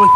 おい。